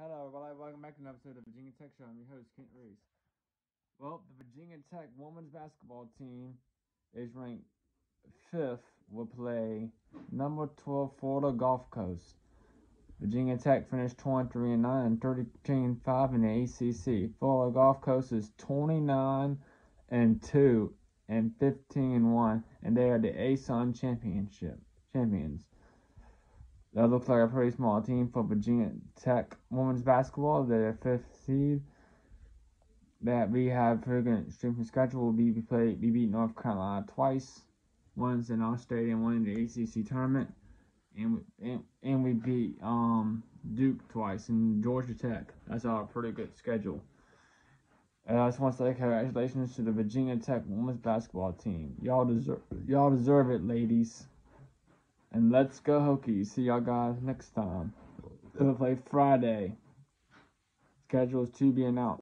Hello, everybody. Welcome back to an episode of Virginia Tech Show. I'm your host, Kent Reese. Well, the Virginia Tech women's basketball team is ranked fifth. Will play number 12 Florida Gulf Coast. Virginia Tech finished 23 and 9 and 13 5 in the ACC. Florida Gulf Coast is 29 and 2 and 15 and 1, and they are the ASUN championship champions. That looks like a pretty small team for Virginia Tech women's basketball. They're fifth seed. That we have pretty good strength schedule. Will be we play we beat North Carolina twice, once in our stadium, one in the ACC tournament, and we, and, and we beat um Duke twice and Georgia Tech. That's our pretty good schedule. And I just want to say congratulations to the Virginia Tech women's basketball team. Y'all deserve y'all deserve it, ladies. And let's go Hokies. See y'all guys next time. We'll play Friday. Schedule is to be announced.